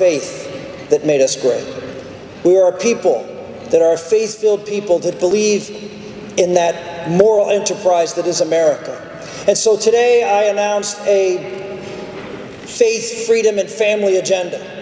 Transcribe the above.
faith that made us great. We are a people that are faith filled people that believe in that moral enterprise that is America. And so today I announced a faith, freedom, and family agenda